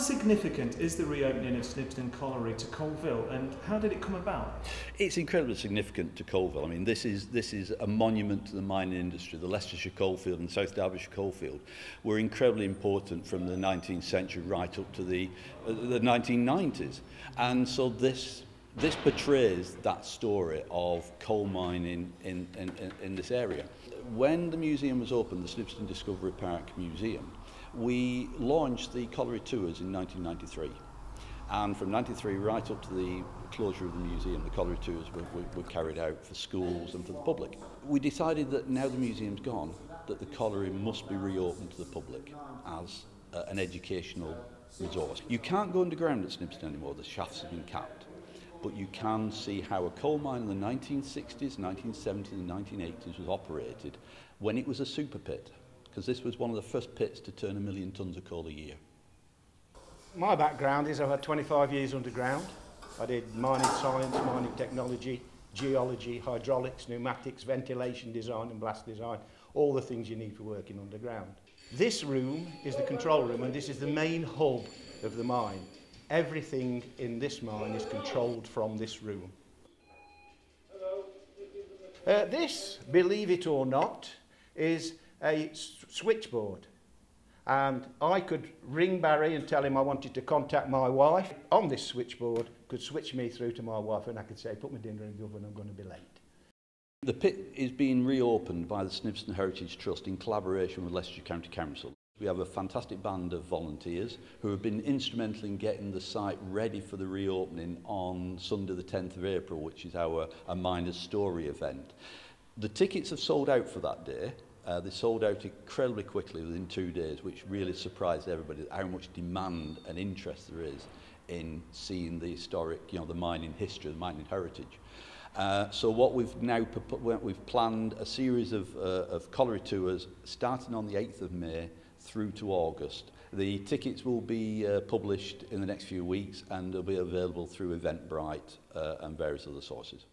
significant is the reopening of Snibston Colliery to Coalville and how did it come about? It's incredibly significant to Coalville. I mean, this is, this is a monument to the mining industry. The Leicestershire coalfield and South Derbyshire coalfield were incredibly important from the 19th century right up to the, uh, the 1990s. And so this this portrays that story of coal mining in, in, in, in this area. When the museum was opened, the Snibston Discovery Park Museum, we launched the colliery tours in 1993. And from 93 right up to the closure of the museum, the colliery tours were, were, were carried out for schools and for the public. We decided that now the museum's gone, that the colliery must be reopened to the public as uh, an educational resource. You can't go underground at Snibston anymore, the shafts have been capped. But you can see how a coal mine in the 1960s, 1970s and 1980s was operated when it was a super pit because this was one of the first pits to turn a million tonnes of coal a year. My background is I've had 25 years underground. I did mining science, mining technology, geology, hydraulics, pneumatics, ventilation design and blast design, all the things you need for working underground. This room is the control room and this is the main hub of the mine. Everything in this mine is controlled from this room. Uh, this, believe it or not, is a switchboard. And I could ring Barry and tell him I wanted to contact my wife. On this switchboard, could switch me through to my wife and I could say, put my dinner in the oven, I'm going to be late. The pit is being reopened by the Snibston Heritage Trust in collaboration with Leicestershire County Council. We have a fantastic band of volunteers who have been instrumental in getting the site ready for the reopening on Sunday the 10th of April, which is our a Miners Story event. The tickets have sold out for that day. Uh, they sold out incredibly quickly within two days, which really surprised everybody how much demand and interest there is in seeing the historic, you know, the mining history, the mining heritage. Uh, so what we've now we've planned a series of, uh, of colliery tours starting on the 8th of May through to August. The tickets will be uh, published in the next few weeks and they'll be available through Eventbrite uh, and various other sources.